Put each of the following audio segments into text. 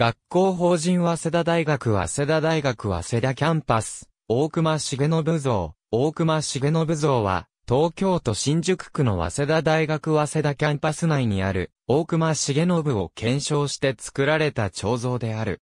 学校法人早稲田大学早稲田大学早稲田キャンパス、大隈重信像、大隈重信像は、東京都新宿区の早稲田大学早稲田キャンパス内にある、大隈重信を顕彰して作られた彫像である。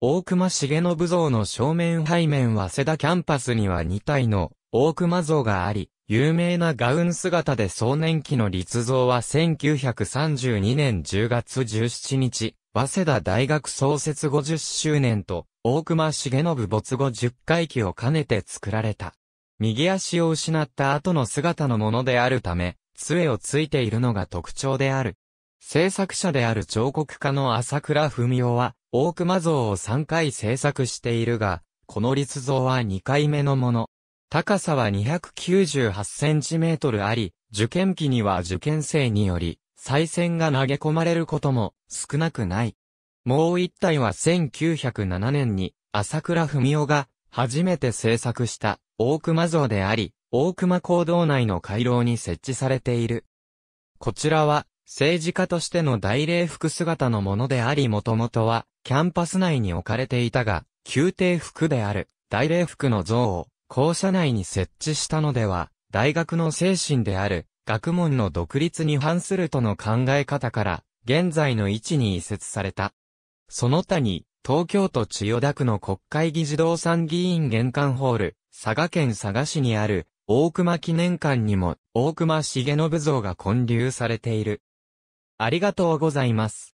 大隈重信像の正面背面早稲田キャンパスには2体の大隈像があり、有名なガウン姿で壮年期の立像は1932年10月17日、早稲田大学創設50周年と、大隈重信没後10回忌を兼ねて作られた。右足を失った後の姿のものであるため、杖をついているのが特徴である。制作者である彫刻家の朝倉文夫は、大隈像を3回制作しているが、この立像は2回目のもの。高さは298センチメートルあり、受験期には受験生により、再銭が投げ込まれることも少なくない。もう一体は1907年に朝倉文夫が初めて制作した大熊像であり、大熊講堂内の回廊に設置されている。こちらは政治家としての大礼服姿のものでありもともとはキャンパス内に置かれていたが、宮廷服である大礼服の像を校舎内に設置したのでは、大学の精神である学問の独立に反するとの考え方から、現在の位置に移設された。その他に、東京都千代田区の国会議事堂参議院玄関ホール、佐賀県佐賀市にある、大熊記念館にも、大熊重信像が建立されている。ありがとうございます。